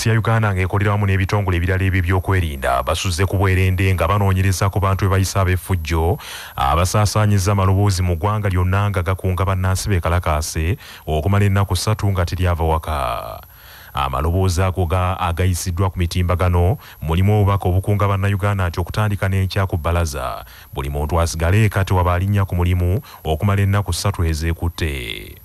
poliisi ya uganda ng'ekolera wamu n'ebitongole ebirala ebyo ebyokwerinda. Basuze ku bwerende nga banoonyereza ku bantu bebayisa ab'effujjo abasaasaanyiza amaloboozi mu ggwanga lyonna nga gakunga bannansi beekalakaase okumala ennaku ssatu nga teryava waka. Amaloboozi ago agayisiddwa ku mitimbagano mulimu obubaka obukunga bannayuganda nti okutandika n'enkya ku bbalaza. Buli muntu asigale eka tewaba alinnya ku mulimu okumala ennaku ssatu ezeekutte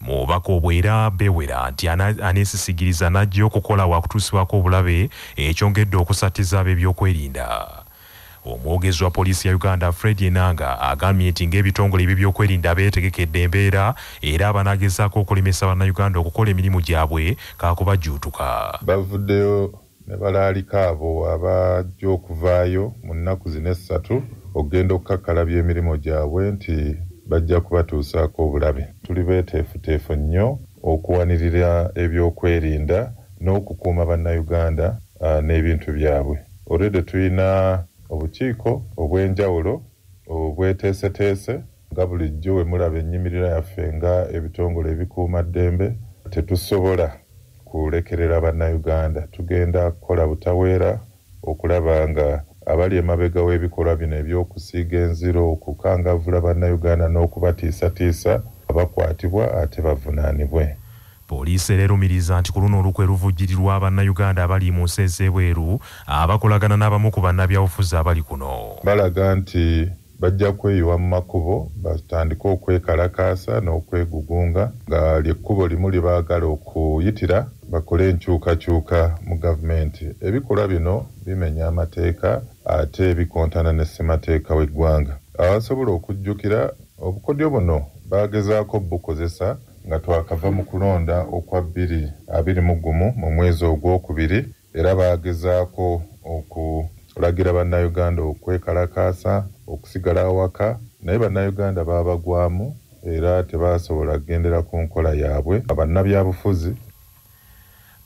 mu bubaka obwo era bewera. Nti aneesisigiriza n'ajja okukola wakutuusibwako obulabe ekyongedde okusattiza ab'ebyokwerinda omwogezi wa poliisi ya uganda fred enanga agambye nti ng'ebitongole ebyo byokwerinda beetegekedde embeera era abanaagezaako okulemesa bannayuganda okukola emirimu gyabwe kaakubajjuutuka. Bavuddeyo ne balaalika abo abajja okuvaayo mu nnaku zino essatu okugenda okukakkalabya emirimu gyabwe nti bajja kubatuusaako obulabe. Tuli beeteefuteefu nnyo okuwanirira ebyokwerinda n'okukuuma bannayuganda n'ebintu byabwe. Olwedde tulina obukiiko obw'enjawulo obweteeseteese nga bulijjo we mulaba ennyimiriro yaffe nga ebitongole ebikuuma ddembe tetusobola kulekerera bannayuganda. Tugenda kukola butaweera okulaba nga abali emabega w'ebikolwa bino ebyokusiiga enziro okukangavula bannayuganda n'okubatiisatiisa abakwatibwa ate bavunaanibwe. Poliisi era erumiriza nti ku luno olukwe luvujjirirwa bannayuganda abali mu nsi ez'ebweru abakolagana n'abamu ku bannabyabufuzi abali kuno. Balaga nti bajja kweyiwa mu makubo batandike okwekalakaasa n'okwegugunga nga lyekkubo limu lye baagala okuyitira bakole enkyukakyuka mu gavumenti. Ebikolwa bino bimenya amateeka ate bikontana ne ssemateeka w'eggwanga. Abasobola okujjukira obukodyo buno baagezaako bukozesa nga twakava mu kulonda okwa bbiri abiri mu gumu mu mwezi ogwokubiri era baagezaako okulagira bannayuganda okwekalakaasa okusigala awaka naye bannayuganda baabagwamu era tebaasobola kugendera ku nkola yaabwe. Abannabyabufuzi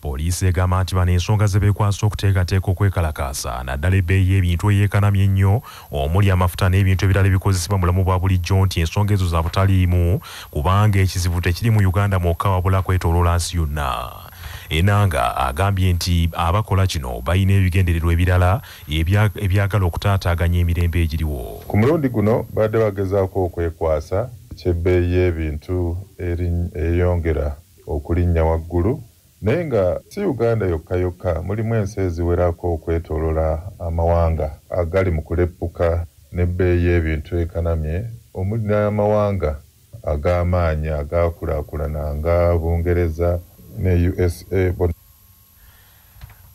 poliisi egamba nti bano ensonga ze beekwasa okuteekateeka okwekalakaasa naddala ebbeeyi y'ebintu eyeekanamye ennyo omuli amafuta n'ebintu ebirala ebikozesebwa mulamu bwa bulijjo nti ensonga ezo za butaliimu kubanga ekizibu tekiri mu uganda mwokka wabula kwetooloola nsi yonna. Enanga agambye nti abakola kino balina ebigendererwa ebirala ebyagala okutaataaganya emirembe egiriwo. Ku mulundi guno badde bagezaako okwekwasa kyebbeeyi y'ebintu eyongera okulinnya waggulu naye nga si uganda yokka yokka mulimu ensi eziwerako okwetoolola amawanga agali mu kuleppuka n'ebbeeyi y'ebintu ekanamye omuli n'amawanga ag'amaanyi agaakulaakulana nga bungereza ne usa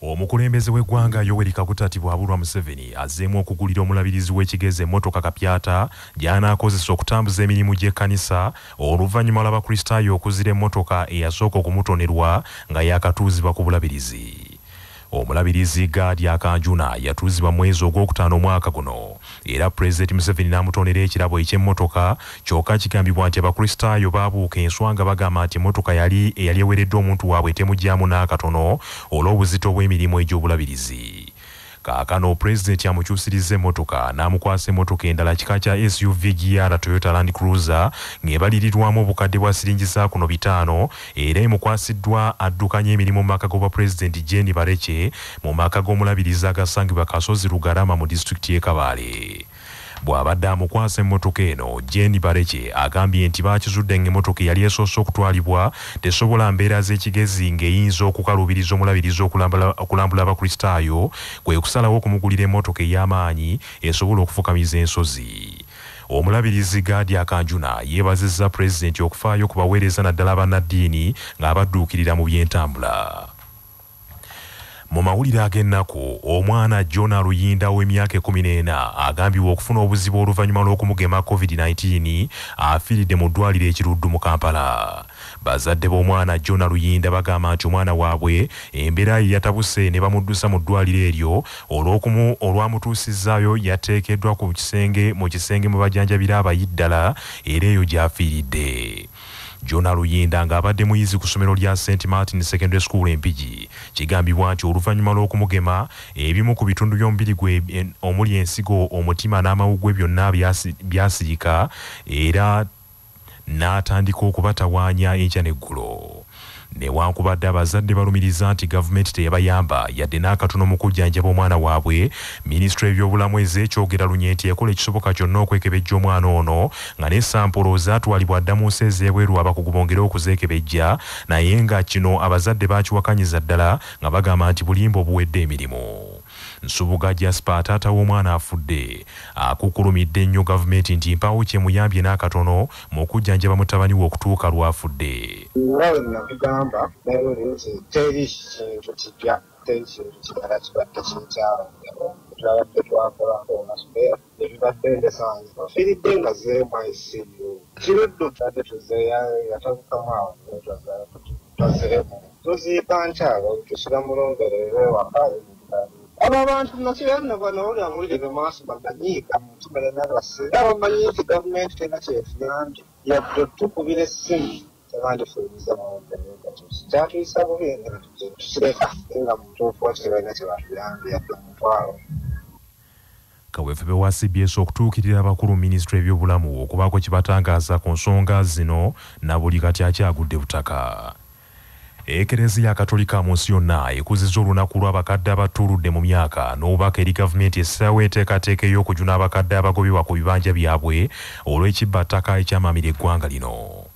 omukulembeze w'eggwanga yoweri kaguta bwabulwa museveni azzeemu okugulira omulabirizi w'ekigezi emmotoka kapyata gy'anaakozesa okutambuza emirimu gy'ekkanisa oluvannyuma lw'abakristaayo okuzira emmotoka eyasooka okumutonerwa nga yaakatuuzibwa ku bulabirizi omulabirizi gaadi akanjuna yatuuzibwa mwezi ogwokutaano omwaka guno. Era pulezidenti museveni n'amutonera ekirabo eky'emmotoka kyokka kigambibwa nti abakristaayo baabuuka enswa nga bagamba nti emmotoka yali eyali eweredde omuntu waabwe temugyamu n'akatono olw'obuzito bw'emirimu egy'obulabirizi kaakano pulezidenti amukyusiriza emmotoka n'amukwasa emmotoka endala kika kya suv gr toyota land cruiser ng'ebalirirwamu obukadde bwa siringi za kuno bitaano era emukwasiddwa addukanya emirimu mu maka g'obwapulezidenti jeni bareke mu maka g'omulabirizi agasangibwa kasozi lugarama mu disitulikiti y'e kabaale bw'abadde amukwasa emmotoka eno jeni bareke agambye nti baakizudde ng'emmotoka eyali esoose okutwalibwa tesobola mbeera z'ekigezi ng'eyinza okukalubiriza omulabirizi okulambula abakristaayo kwe kusalawo okumugulira emmotoka ey'amaanyi esobola okufukamiza ensozi. Omulabirizi gaadi akanjuna yeebazizza pulezidenti okufaayo ku baweereza naddala bannaddiini ng'abadduukirira mu by'entambula mu mawulire ag'ennaku omwana jona luyinda w'emyaka ekumi n'ena agambibwa okufuna obuzibu oluvannyuma lw'okumugema covid-19 afiiridde mu ddwaliro ekiruddu mu kampala. Bazadde b'omwana jona luyinda bagamba nti omwana waabwe embeera ye yatabuse ne bamuddusa mu ddwaliro eryo olwamutuusizaayo yateekeddwa ku kisenge mu kisenge mwe bajjanjabira abayiddala era eyo gy'afiiridde jona luyinda ng'abadde muyizi ku ssomero lya st martin secondary school empigi kigambibwa nti oluvannyuma lw'okumugema ebimu ku bitundu by'omubiri gwe omuli ensigo omutima n'amawugwe byonna byasirika era n'atandika okubatawaanya enkya n'eggulo newankubadde abazadde balumiriza nti gavumenti teyabayamba yadde n'akatono mu kujjanjaba omwana waabwe. Minisitule y'ebyobulamu ezeekyogera lunye nti ekola ekisoboka kyonna okwekebejja omwana ono nga ne sampulo zaatwalibwa dda mu nsi ez'ebweru abakugu bongere okuzeekebejja. Naye nga kino abazadde bakiwakanyiza ddala nga bagamba nti bulimba obuwedde emirimu nsubuga jaspa taata w'omwana afudde. Akukulumidde nnyo gavumenti nti mpawo kyemuyambye n'akatono mu kujjanjaba mutabani we okutuuka lwafudde. Nga bwe nakugamba nayoli nti teri kintu kipya teri kintu kirala kibadde kinkyawo tulabadde twakolako omasube ebibadde ndesanze firidde nga zeemu ICU kirudde badde tuzeeya yatabukamu awo twazeemu. Tuziika nkyalo tusira mulongerere waka abo abantu nakirana bano oli amulire mu maaso baganyiika mutumire nabase abamanyi nti gavumenti tena kyetuyambye yadde tukubira essimu mawongeregatuse kyatuyisa bubi tukireka nga mutuufu wati tebalina kyebatuyambye yadde omutwalo kaweefube wa cbs okutuukirira abakulu minisitule ebyobulamu okubaako kibatangaza ku nsonga zino na buli kati akyagudde butaka ekereziya katolika mu nsi yonna ekuzizza olunaku lw'abakadde abatuludde mu myaka n'obubaka eri gavumenti essaawo enteekateeka ey'okujuna abakadde abagobebwa ku bibanja byabwe olw'ekibbattaka ekyamamira eggwanga lino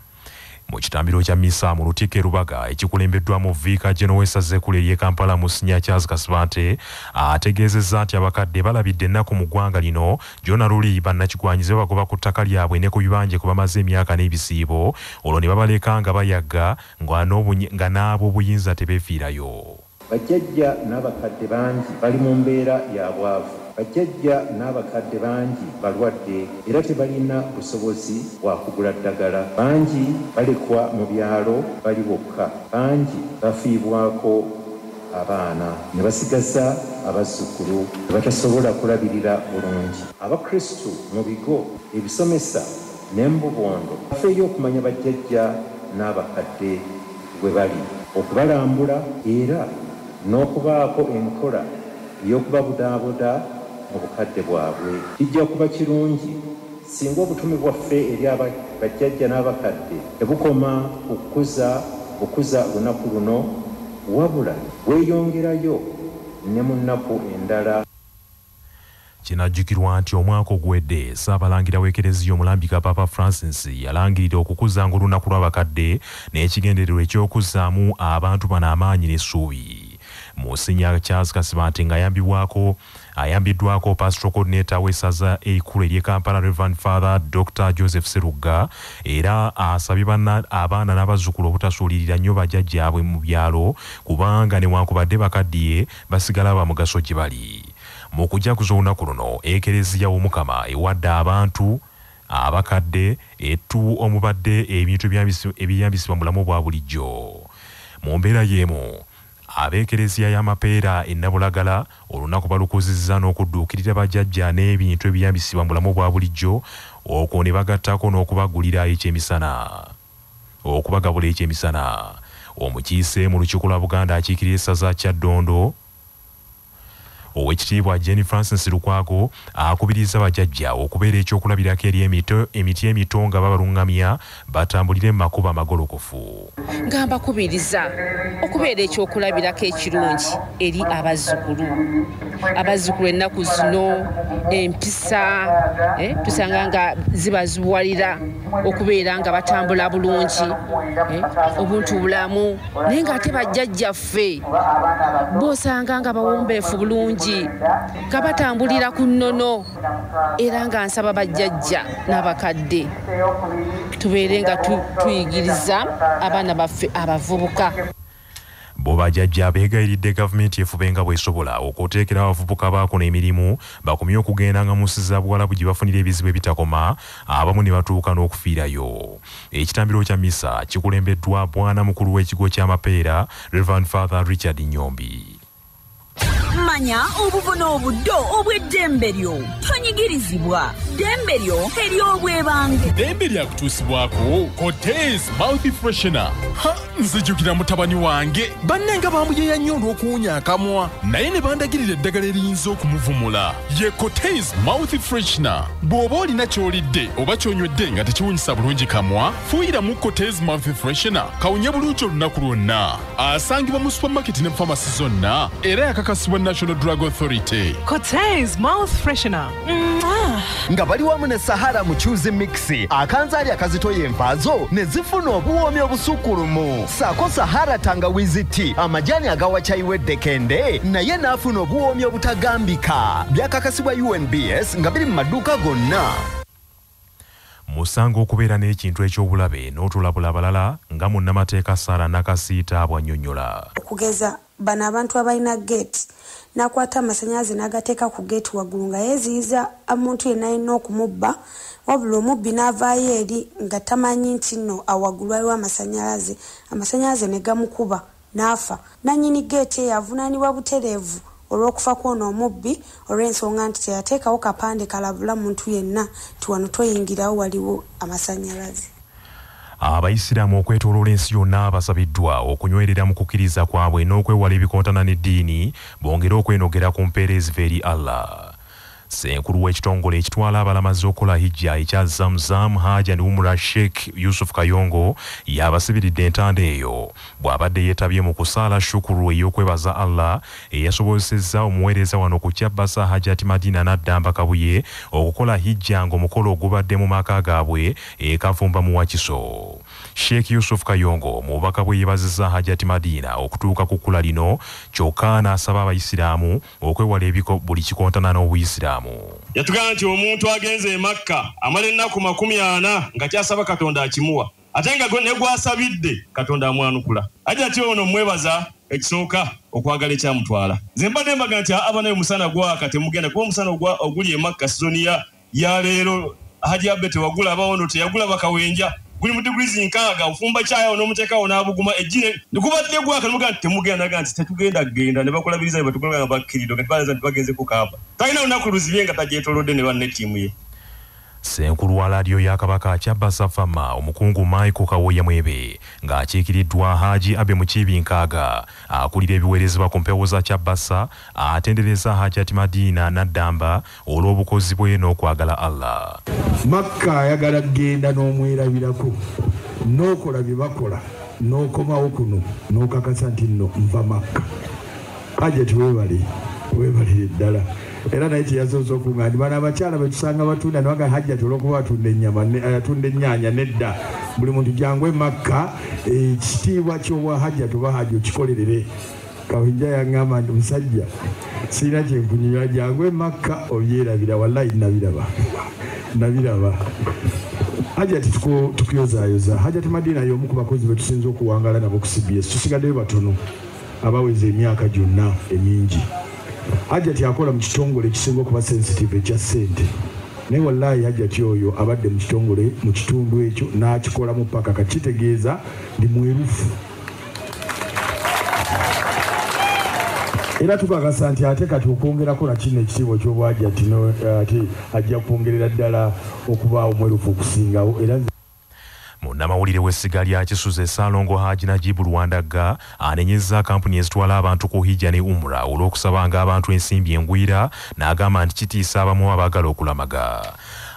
mu kitambiro kya misa mu lutikko erubaga ekikulembeddwamu viika geno w'essazzekulu ery'e kampala musinya charles kasibante ategeezezza nti abakadde balabidde ennaku mu ggwanga lino. Jona luli bannakigwanyize bagoba ku ttaka lyabwe ne ku bibanje kwe bamaze emyaka n'ebisiibo. Olwo ne babaleka nga bayagga nga n'ab'obuyinza tebeefiirayo. Bajjajja n'abakadde bangi bali mu mbeera ya bwavu bajjajja n'abakadde bangi balwadde era tebalina busobozi bwa kugula ddagala. Bangi balekwa mu byalo bali bokka. Bangi bafiibwako abaana. Ne basigaza abazzukulu batasobola kulabirira bulungi. Abakristu mu bigo ebisomesa n'embubondo bafeeyo okumanya bajjajja n'abakadde bwe bali. Okubalambula era n'okubaako enkola ey'okubabudaabuda mu bukadde bwabwe. Kijja kuba kirungi singa obutume bwaffe eri bajjajja n'abakadde tebukoma kukuza bukuza lunaku luno wabula bweyongerayo ne mu nnaku endala. Kinajjukirwa nti omwaka oguwedde saabalangira w'ekereziya omulambika papa francis yalangirira okukuzanga olunaku lw'abakadde n'ekigendererwa eky'okuzzaamu abantu bano amaanyi n'essuubi. Musinya charles kasibante ng'ayambibwako ayambiddwako pastoral coordinator w'essaza ekkulu ery'e kampala reverend father dr joseph serugga era asabye abaana n'abazzukulu obutasuulirira nnyo bajjajjaabwe mu byalo kubanga newankubadde bakaddiye basigala ba mugaso gye bali. Mu kujaguza olunaku luno ekereziya w'omukama ewadde abantu abakadde ettu omubadde ebintu ebiyambisibwa mu bulamu bwa bulijjo. Mu mbeera y'emu ab'ekereziya y'amapeera ennabulagala olunaku balukuzizza n'okudduukirira bajjajja n'ebintu ebiyambisibwa mu bulamu bwa bulijjo okwo ne bagattako n'okubagulira ekyemisana. Okubagabula ekyemisana. Omukiise mu lukiiko lwa buganda akiikirira essaza kyaddondo owekitiibwa jenny francis lukwago akubiriza bajjajja okubeera ekyokulabirako eri emiti emito nga babaluŋŋamya batambulire mu makubo amagolokofu. Nga mbakubiriza okubeera ekyokulabirako ekirungi eri abazzukulu. Abazzukulu ennaku zino empisa eh, tusanga nga zibaziwalira okubeera nga batambula bulungi eh, obuntu bulamu naye ng'ate bajjajjaffe bosanga nga bawombeefu bulungi nga batambulira ku nnono. Era nga nsaba bajjajja n'abakadde. Tubeere nga tuyigiriza abaana baffe abavubuka. Bo bajjajja beegayiridde gavumenti efube nga bw'esobola okwoteekera abavubuka baakona emirimu bakomye okugenda nga mu nsi za buwalabu gye bafunira ebizibu ebitakoma abamu ne batuuka n'okufiirayo. Ekitambiro kya misa kikulembeddwa bwana mukulu w'ekigo ky'amapeera reverend father richard nyombi manya obubona obuddo obw'eddembe lyo tonyigirizibwa ddembe lyo ery'obwebange ddembe lyakutuusibwako cotes mouth freshena ha nzijukira mutabani wange. Banne nga bamuyeya nnyo olw'okuwunya akamwa. Naye ne bandagirira eddagala eriyinza okumuvumula. Ye cotes mouth freshena bw'oba olina ky'olidde oba ky'onywedde nga tekiwunyisa bulungi kamwa fuuyiramu cotes mouth freshena kawunye bulungi olunaku lwonna. Asangibwa mu supamaketi ne famasi zonna. Era yakakasibwa national drug authority. Cortez mouth freshener. Nga bali wamu ne sahara mu chuzi mixi akanzaali akazitoya envaazo ne zifuna obuwoomi obusukkulumu saako sahara tangawizi ti amajaani agawa caayi w'eddekende naye n'afuna obuwoomi obutagambika. Byakakasibwa unbs nga biri mu maduuka gonna. Musango okubeera n'ekintu eky'obulabe n'otulabula abalala nga munnamateeka sara nakasiita bw'annyonnyola. Okugeza bano abantu abalina geeti nakwata amasanyalaze n'agateeka ku geeti waggulu nga yeeziyiza omuntu yenna alina okumubba wabula omubbi n'avaayo eri nga tamanyi nti nno awaggulu aliwo amasanyalaze amasanyalaze ne gamukuba n'afa. Nannyini geeti eyo avunaanibwa butereevu olw'okufa kw'ono omubbi olw'ensonga nti teyateekawo kapande kalabula muntu yenna nti wano toyingirawo waliwo amasanyalaze abayisiraamu okwetooloola ensi yonna basabiddwa okunywerera mu kukkiriza kwabwe n'okwewala ebikontana n'eddiini bongere okwenogera ku mpeerezeva eri allah senkulu w'ekitongole ekitwala abalamazi okukola hijja ekya zamzam haja ne umra sheikh yusuf kayongo y'abasibiridde entanda eyo. Bw'abadde yeetabye mu kusaala shukuru ey'okwebaza allah eyasobozesezza omuweereza wano ku kyabbasa hajati madina naddamba kabuye okukola hijja ng'omukolo ogubadde mu maka gaabwe ekavumba mu wakiso sheikh yusuf kayongo mu bubaka bwe yeebazizza hajati madina okutuuka ku kkula lino kyokka n'asaba abayisiraamu okwewala ebiko buli kikontana n'obuyisiraamu. Yatugamba nti omuntu agenze e makka amala ennaku makumi ana nga kyasaba katonda akimuwa ate nga ne gwasabidde katonda amwanukula. Ajja ti ono mwebaza ekisooka okwagala ekyamutwala. Nze mbadde mbaga nti aba naye omusana gwaka temugenda kuba omusana oguli e makka sizoni ya leero haji abbe tewagula abawondo teyagula bakawenja guli mu digurizi nkaaga ofumba kyayo n'omuteekawo n'abuguma ejjire nekubadde gwaka nemugaa nti temugenda naga nti tetugenda genda ne bakulabiriza ne batukola nga bakkirido nga tebalaza nti bagenze ku kaaba talina lunaku luzibye nga tagyetolodde ne banne ttiimu ye senkulu wa laadiyo ya kabaka kyabbasa fama omukungu michael kawoya mwebe ng'akiikiriddwa haji abe mukiibi nkaaga akulira ebiweerezebwa ku mpewo za kyabbasa atendereza hajati madiina naddamba olw'obukozi bwe n'okwagala allah. Makka ayagala kgenda n'omwerabirako n'okola bye bakola n'okomawo kuno n'okakasa nti nno nva makka. Haja tiwebale webalire ddala era naye kyeyasoose okuga nti bano abakyala betusanga batunda nibaga hajja olwokuba atunda ennyama ne- atunda ennyaanya nedda. Buli muntu jangwe makka ekitiibwa kyobwa hajja toba hajja okikolerere kawinja yaŋŋamba nti musajja sirina kyenkunyumya jangwe makka obyerabira wallahi nabiraba nabiraba hajati tuku- tukuyozaayoza hajati madiina y'omu ku bakozi be tusinza okuwangala nabo ku cbs tusigaddeyo batono abaweza emyaka gyonna emingi hajati akola mu kitongole ekisinga okuba sensitive ekya ssente. Naye wallahi hajati oyo abadde mu kitongole mu kitundu ekyo n'akikolamu paka kakitegeeza ndi mwerufu. Era tukakasa nti ate kati okwongerako nakino ekitiibwa ky'obwaji ati no- ate ajja kwongerera ddala okuba omwerufu okusingawo era munnamawulire w'essiga lya kisuze saalongo haji najibu lwandagga anenyezza kampuni ezitwala abantu ku hijja ne umra olw'okusabanga abantu ensimbi engwira n'agamba nti kitiisa abamu abaagala okulamaga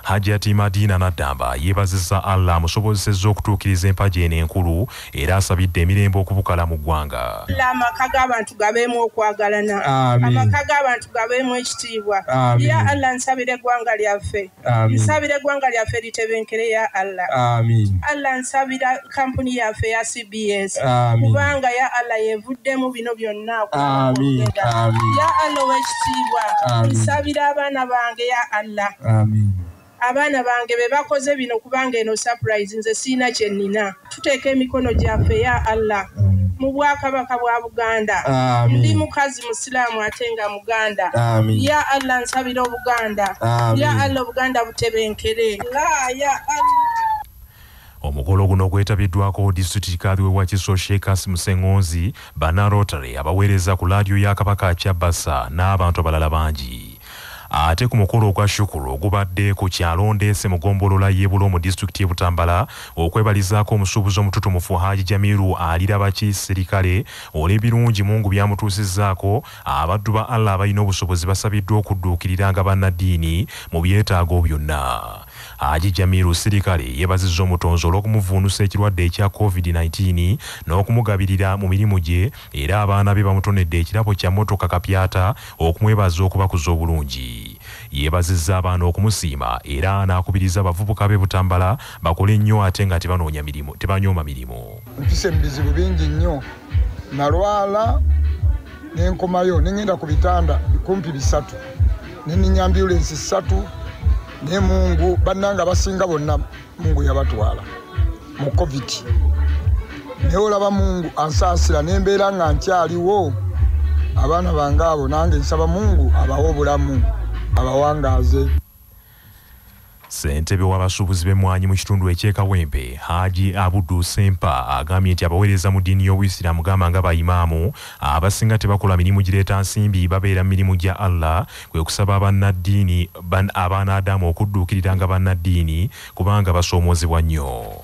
hajati madiina naddamba yeebazizza allah amusobozesezza okutuukiriza empagi eno enkulu era asabidde emirembe okubukala mu ggwanga. La amaka g'abantu gabeemu okwagalana. Amaka g'abantu gabeemu ekitiibwa. Ya allah nsabira eggwanga lyaffe. Nsabira eggwanga lyaffe litebenkere ya allah. Allah nsabira kampuni yaffe ya cbs kubanga ya allah yevuddemu bino byonna ya allah ow'ekitiibwa nsabira abaana bange ya allah abaana bange be bakoze bino kubanga eno surprise nze siina kye nnina. Tuteeka emikono gyaffe ya allah. Mu bwakabaka bwa buganda. Ndi mukazi musiraamu ate nga muganda. Ya allah nsabira obuganda. Ya allah obuganda butebenkere. La ya allah. Omukolo guno gwetabiddwako disitulikiti kadhiwe wa kiso shekas museŋŋonzi bana rotary abaweereza ku laadiyo ya kabaka kyabasa n'abantu abalala bangi ate ku mukolo ogwa shukulu ogubadde ku kyalo ndeese mu gombolola y'ebulo mu disitulikiti y'e butambala okwebalizaako omusuubuzi omututumufu haji jamiru aliraba kisirikale olw'ebirungi mungu byamutuusizzaako abaddu ba allah abalina obusobozi basabiddwa okudduukiriranga bannaddiini mu byetaago byonna haji jamiru sirikale yeebazizza omutonzi olw'okumuvuunusa ekirwadde ekya covid-19 n'okumugabirira mu mirimu gye era abaana be bamutonedde ekirabo kya motoka kapyata okumwebaza okubakuza obulungi. Yeebazizza abaana okumusiima era n'akubiriza abavubuka b'e butambala bakole nnyo ate nga tebanoonya mirimu tebanyooma mirimu. Mpise mu bizibu bingi nnyo. Nalwala nenkomayo nengenda ku bitanda kumpi bisatu. Neninya ambulensi ssatu ne mungu bannanga basinga bonna mungu yabatwala mu covid. Naye olaba mungu ansaasira nembeera nga nkyaliwo abaana bange abo nange nsaba mungu abawe obulamu abawangaaze ssentebe w'abasuubuzi b'emmwanyi mu kitundu ekyekawempe haji abudu sempa agambye nti abaweereza mu ddiini y'obuyisiraamu gamba nga bayimaamu abasinga tebakola mirimu gireeta nsimbi babeera mu mirimu gya allah kwe kusaba bannaddiini ban- abaanaadamu okudduukiriranga bannaddiini kubanga basoomoozebwa nnyo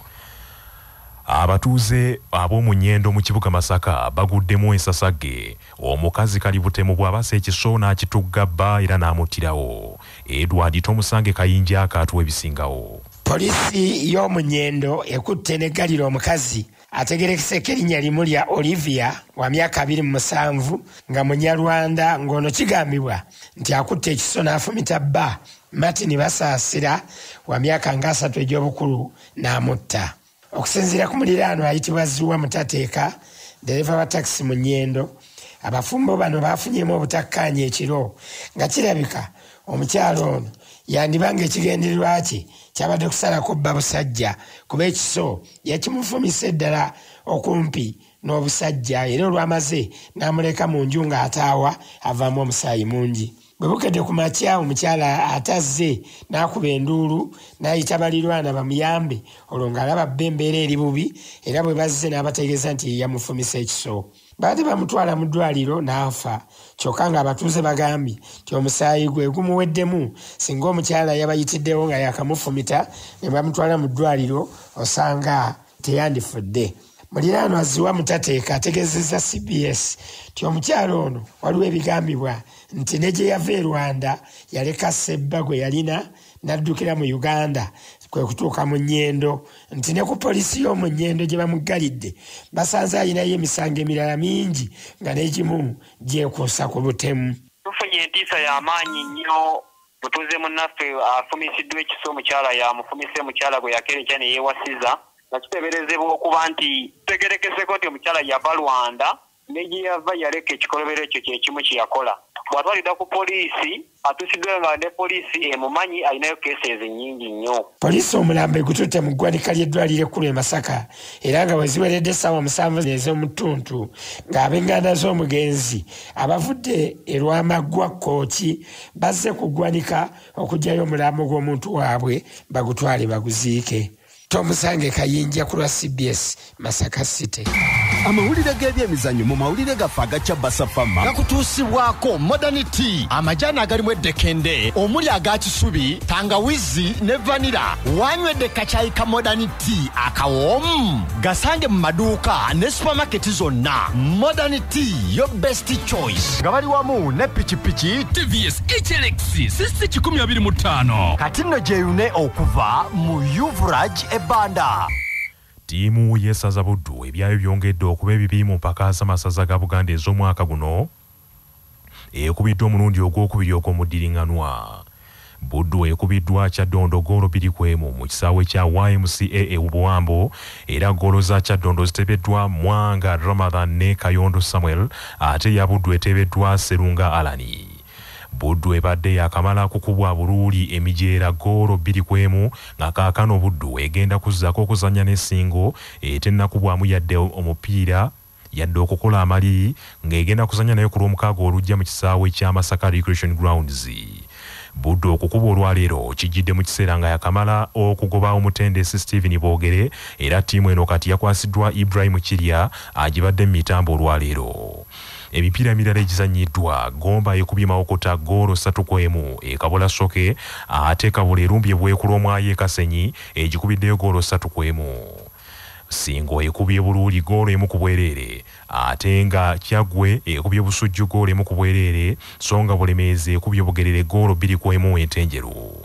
abatuuze ab'omu nnyendo mu kibuga masaka baguddemu ensasagge omukazi kalibutemu bw'abasa ekiso n'akitugga bba era n'amuttirawo. Edward tomusange kayinja akaatuwa ebisingawo. Poliisi y'omunyendo ekutte neggalira omukazi ategerekeseko erinnya limu lya olivia wa myaka 27 nga munyarwanda ng'ono kigambibwa nti akutte ekiso n'afumita bba. Martin basaasira wa myaka nga asatu egy'obukulu n'amutta okusinziira ku muliraano ayitibwa zuwa mutateeka dereva wa takisi mu nyendo. Abafumbo bano bafunyemu obutakkaanya ekiro nga kirabika omukyalo ono yandiba nga ekigendererwa kye kyabadde kusalako bba busajja kuba ekiso yakimufumisa eddala okumpi n'obusajja era olwamaze n'amuleka mu nju ng'ataawa avaamu omusaayi mungi bwe bukedde ku makya omukyala atazze n'akuba enduulu n'ayita balirwana bamuyambe. Olwo ng'alaba bba embeera eri bubi era bwe bazze n'abategeeza nti yamufumisa ekiso baadde bamutwala mu ddwaliro n'afa. Kyokka ng'abatuuze bagambye nti omusaayi gwe gumuweddemu singa omukyala yabayitiddewo nga yakamufumita ne bamutwala mu ddwaliro osanga teyandifudde muliraano aziwa mutateeka ategeezezza cbs nti omukyalo ono waliwo ebigambibwa nti ne gye yava e rwanda yaleka sebba gwe yalina n'addukira mu uganda kwe kutuuka mu nnyendo nti ne ku poliisi y'omu nnyendo gye bamuggalidde basanze alinayo emisango emirala mingi nga n'egimu gyekuusa ku butemu. Tufunye entiisa y'amaanyi nnyo mutuuze munnaffe afumisiddwa ekiso omukyala yamufumise mukyala gwe yakerekya ne yeewasiza nga kiteeberezebwa okuba nti tutegerekeseko nti omukyala yava rwanda ne gye yava yaleka ekikolobero ekyo kyekimu kye yakola. Bw'atwalidwa ku poliisi atuusiddwe nga ne poliisi emumanyi alinayo keesezi nnyingi nnyo. Poliisi omulambo egututte mu ggwanika ly'eddwaliro ekkulu e masaka era nga bwe ziweredde essaawa musanvu ez'omu ttuntu ng'ab'enganda z'omugenzi abavudde erwamaggwa kooki bazze ku ggwanika okuggyayo omulambo gw'omuntu waabwe bagutwale baguziike tomusange kayinja ku lwa cbs masaka city amawulire g'ebyemizannyo mu mawulire gaffe agacya basafama gakutuusibwako modern t amajaani agalimu eddekende omuli aga kisubi tangawizi ne vanira wanywedde kacyayi ka modern t akawoomu gasange mu maduuka ne supamaketi zonna. Modern t yo best choice. Nga bali wamu ne pikipiki tvs hlx sisi 25 kati nno gyeyune okuva mu uvrage ebanda ttiimu y'essaza buddu ebyayo byongedde okuba ebibi mu mpaka z'amasaza ga buganda ez'omwaka guno ekubiddwa omulundi ogwokubiri ogw'omuddiringanwa buddu ekubiddwa kyaddondo goolo biri ku emu mu kisaawe kya ymca e buwambo era goolo za kyaddondo zitebeddwa mwanga ramathan ne kayondo samuel ate ya buddu etebeddwa serunga alani buddu ebadde yakamala kukubwa buluuli emijeera goolo bbiri ku emu nga kaakano buddu egenda kuzzaako okuzannya n'essingo etennakubwamu yadde omupiira yadde okukola amali ng'egenda kuzannya naye ku lwomukaaga olujja mu kisaawe kya masaka recreation grounds. Budde okukuba olwaleero kijjidde mu kiseera nga yakamala okugoba omutendesi stephen boogere era ttiimu eno kati yakwasiddwa ibrahim kirya agibadde mu mitambo olwaleero emipiira emirala egizanyiddwa gomba ekubye mawokota goolo 3 ku emu. Ekabola soke ate kabula erumbye bwekula omwayi ekasenyi egikubiddeyo goolo 3 ku emu. Singo ekubye buluuli goolo emu ku bwereere ate nga kyaggwe ekubye busujju goolo emu ku bwereere so nga bulemeezi ekubye bugerere goolo bbiri ku emu entenjeru.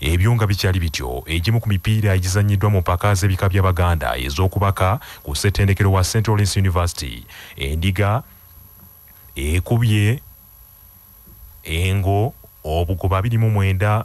Ebyo nga bikyali bityo egimu ku mipiira egizanyiddwa mu mpaka z'ebika by'abaganda ez'okubaka ku ssettendekero wa st lawrence university. Endiga ekubye engo obugoba 29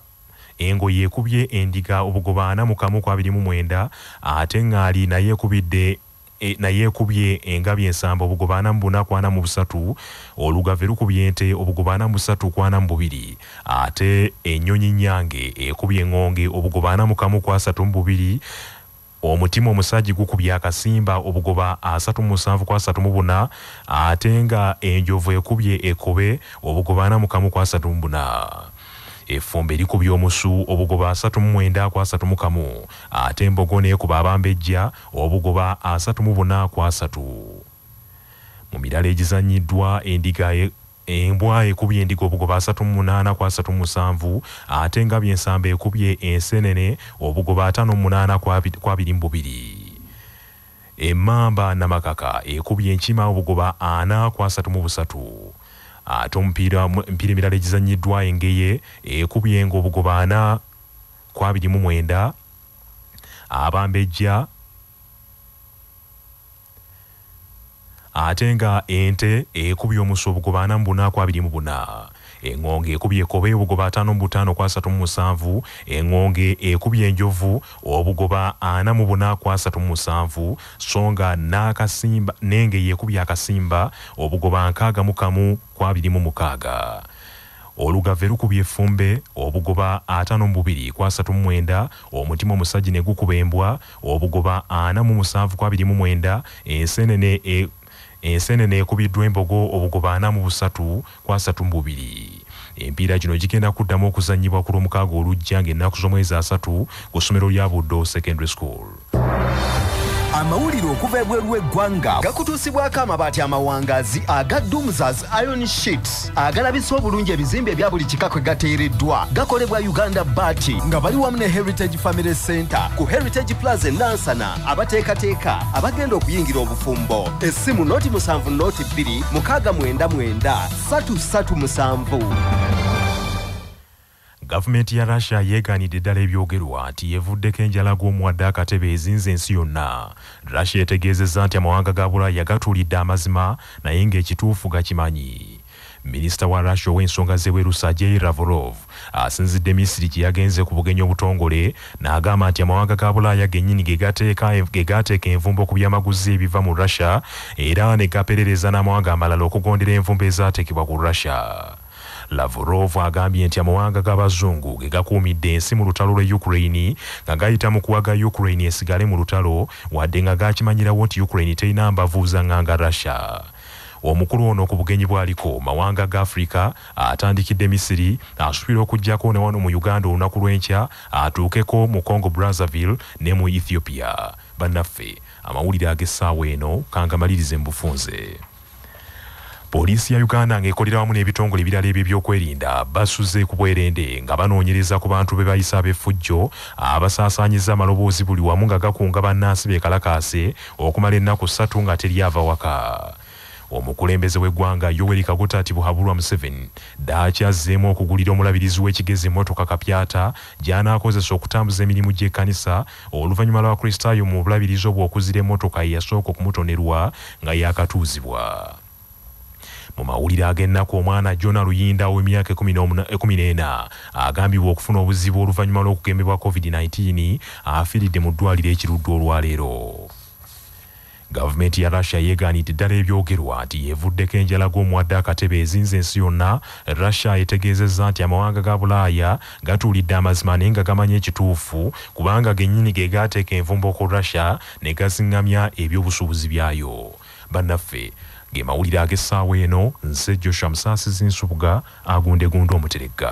engo yekubye endiga obugoba ana mu kamu kwa 29 ate ŋŋaali naye ekubidde e, naye ekubye engabi ensambo obugoba ana mu buna kwana mu busatu olugave lukubye ente obugoba ana mu busatu kwana mu bubiri ate ennyonyi nyange ekubye eŋŋonge obugoba ana mu kamu kwa asatu mu bubiri omutima omusajja gukubye akasimba obugoba asatu mu musanvu kwa asatu mu buna ate nga enjovu ekubye ekobe obugoba ana mu kamu kwa asatu mu buna. Effumbe likubye omusu obugoba asatu mu mwenda kwa asatu mu kamu. Ate embogo neekuba abambejja obugoba asatu mu buna kwa asatu. Mu mirala egizanyiddwa endiga embwa ekubye endiga obugoba asatu mu munaana ku asatu mu musanvu ate nga byensamba ekubye ensenene obugoba ataano mu munaana ku abi- ku abiri mu bubiri. Emmamba namakaka ekubye enkima obugoba ana ku asatu mu busatu. Ate omupiira mu- emipiira emirala egizanyiddwa engeye ekubye nga obugoba ana ku abiri mu mwenda. Abambejja ate nga ente ekubye omusu obugoba ana mu buna ku abiri mu buna. Eŋŋonge ekubye ekobe obugoba ataano mu butaano ku asatu mu musanvu eŋŋonge ekubye enjovu obugoba ana mu buna ku asatu mu musanvu so nga n'akasimba nenge yekubye akasimba obugoba nkaaga mu kamu ku abiri mu mukaaga. Olugave lukubye effumbe obugoba ataano mu bubiri ku asatu mu mwenda omutima omusajja ne gukuba embwa obugoba ana mu musanvu ku abiri mu mwenda ensenene e, ensenene ekubiddwa embogo obugoba ana mu busatu ku asatu mu bubiri. Empiira gino gigenda kuddamu okuzannyibwa ku lwomukaaga olujja ng'ennaku z'omwezi asatu ku ssomero lya buddo secondary school amawulire okuva ebweru w'eggwanga gakutuusibwako amabaati amawangaazi aga dumsas iron sheets agalabisa obulungi ebizimbe ebya buli kika kwe gateereddwa. Gakolebwa uganda baati nga bali wamu ne heritage family center ku heritage plaza enansana abateekateeka abagenda okuyingira obufumbo. Essimu noti musanvu noti bbiri mukaaga mwenda mwenda satu satu musanvu gavumenti ya russia yeegaanidde ddala ebyogerwa nti yevuddeko enjala gw'omuwadde akatebe ezinze ensi yonna. Russia etegeezezza nti amawanga ga bulaaya gatuulidde amazima naye ng'ekituufu gakimanyi. Minisita wa russia ow'ensonga z'ebweru sergei ravorov asinzidde misiri gye yagenze ku bugenyi obutongole n'agamba nti amawanga ga bulaaya gennyini ge gaateeka envumbo ku byamaguzi ebiva mu russia era ne gaperereza n'amawanga amalala okugondera envumbo ezaateekebwa ku russia lavrov agambye nti amawanga g'abazungu ge gakuumidde ensi mu lutalo lwe ukraine nga gayita mu kuwaga ukraine esigale mu lutalo wadde nga gakimanyirawo nti ukraine terina mbavu zaŋŋanga russia. Omukulu ono ku bugenyi bwaliko mawanga ga afirika atandikidde misiri asuubira okugjako ne wano mu uganda olunaku lw'enkya atuukeko mu congo brazzaville ne mu ethiopia. Bannaffe amawulire ag'essaawa eno kangamalirize mu bufunze poliisi ya uganda ng'ekolera wamu n'ebitongole ebirala ebyo ebyokwerinda basuze ku bwerende nga banoonyereza ku bantu be bayisa ab'effujjo abasaasaanyiza amaloboozi buli wamu nga gakunga bannansi beekalakaase okumala ennaku ssatu nga teryava waka. Omukulembeze w'eggwanga yoweri kaguta ati buhabulwa museveni daakyazeemu okugulira omulabirizi w'ekigezi emmotoka kapyata gy'anaakozesa okutambuza emirimu gy'ekkanisa oluvannyuma lw'akristaayo mu bulabirizi obwo okuzira emmotoka ye yasooka okumutonerwa nga yaakatuuzibwa mu mawulire ag'ennaku omwana jona luyinda ow'emyaka 14 agambibwa okufuna obuzibu oluvannyuma lw'okugembebwa covid-19 afiiridde mu ddwaliro ekirudde olwaleero. Gavumenti ya russia yeegaanidde ddala ebyogerwa nti yeevuddeko enjala gw'omuwadde akatebe ezinze ensi yonna. Russia etegeezezza nti amawanga ga bulaaya gatuulidde amazima naye nga gamanya ekituufu kubanga gennyini ge gaateeka envumbo ku russia ne gaziŋŋamya ebyobusuubuzi byayo. Bannaffe ge mawulire ag'essaawa eno nze joshua musansizi nsubuga agundegunde omuteregga